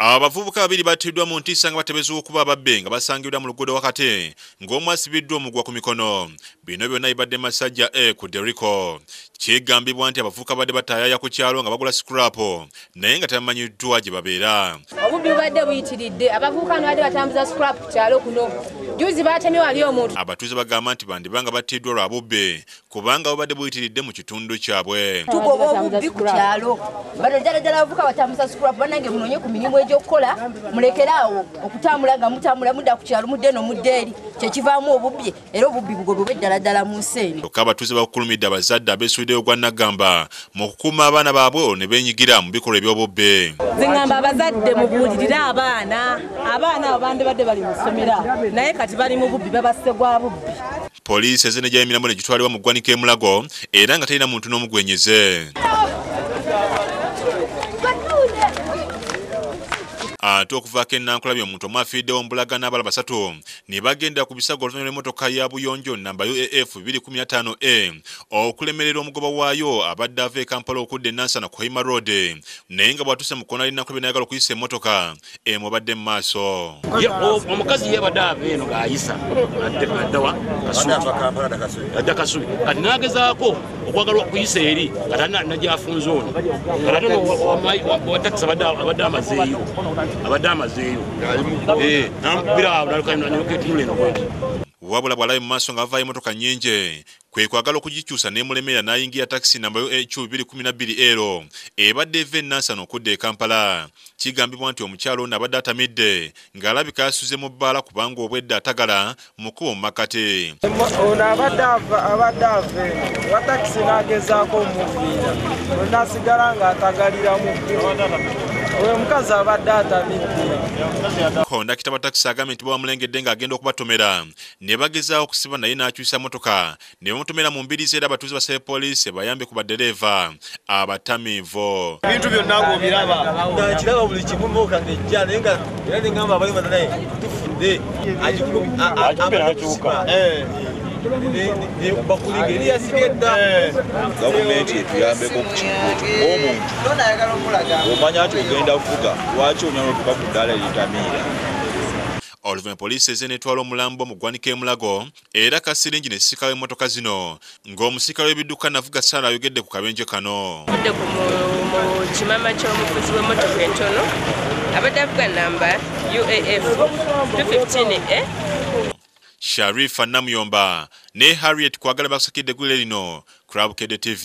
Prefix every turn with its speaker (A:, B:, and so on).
A: abavubuka babiri battiddwa mu ntiisa nga batebeeza okuba ababbe nga basangibwa mu luguudo wakati ng'omu asibiddwa omugwa ku mikono. Bino byonna bibadde masajja e ku derico kigambibwa nti abavubuka badde batayaya ku kyalo nga bagula sikurapo naye nga tebamanyiddwa gye babeera.
B: Obubbi bubadde buyitiridde. Abavubuka ano badde batambuza scrap ku kyalo kuno. Juzi batemye wali omuntu
A: abatuuze bagamba nti bandiba nga battiddwa lwa bubbe kubanga bubadde buyitiridde mu kitundu kyabwe.
C: Tugoba obubbi ku kyalo. Bano ddala ddala abavuka batambuza scrap banange munonye ku mirimu egyokukola mulekeraawo okutambula nga mutambula mudda ku kyalo mudde eno mudde eri kyekivaamu obubbi era obubbi bugobebwe ddala ddala mu nsi eno.
A: Kyokka abatuuze bakulumidde abazadde abeesuuliddeyo gwa naggamba mu kukuuma abaana baabwe ne beenyigira mu bikolwa eby'obubbe
D: ziŋŋamba abazadde mubuulirire abaana abaana abo bandibadde bali mu ssomero naye kati bali mu bubbi babasse gwa bubbi.
A: Poliisi ezenejja emiramu ne gitwalibwa mu ggwanika emulago era nga talina muntu n'omu ate okuvaako enankulabye omuntu omu afiiddewo mbulagana abala basatu ne bagendera ku bisago oluvannyuma lw'emmotoka ya buyonjo namba uaf 215a okulemerera omugoba waayo abadde ava e kampala okudda e nansana ku haima road naye nga bw'atuuse mu kkoona linankulabye nayagala okuyisa emmotoka emubadde mu maaso
E: omukazi yebadde ava eno ng'ayisa addawa adda kasubi kati n'agezaako okwagala okuyisa eri kati nagyafunze ono kati ate watakisi abadde amazeeyo abadde amazeeyo. Namubirawonaluketunula eno bweti
A: wabula bw'alabe mu maaso nga bavaayo emmotoka nnyingi kwe kwagala okugikyusa n'emulemera n'ayingira takisi namba eq 212 ero ebadde eva enansana okudda e kampala. Kigambibwa nti omukyalo ono abadde atamidde ng'alabika yasuze mu bbaala kubanga obwedde atagala mu kkubo mu makati
F: ono abadde ava abadde ava eno wa takisi n'agezaako omuviira. Olinasigala ng'atagalira mu kkubo oyo omukazi abadde atamidde
A: kondakita batakisi agambye nti bawamulengedde ng'agenda okubatomera ne bagezaawo okusiba naye n'akyusa motoka ne bamutomera mu mbirizi era abatuuze basaba poliisi bayambe ku baddereeva abatamiivu
G: ebintu byonna ng'obiraba nga kiraba buli kimu moka ngejja naye nga era neŋgamba abalima naye tufudde bakulinga eri yasibye dda
H: gavumenti etuyambeko ku kintu omuntu omanya nti ogenda kuvuga lwaki onyala otuka ku ddaala eritamiira
A: oluvannyuma poliisi eze netwala omulambo mu ggwanika emulago era kasiringi ne sisikawo emmotoka zino ng'omusirikale w'ebidduka navuga saala ayogedde ku kabenje kano.
I: Budde ku mu kimama ky'omuvuzi w'emmotoka entono abadde avuga namba uaf 215
A: sharifa namuyomba ne harriet kwagala basukidde eggulire lino kurabukede tv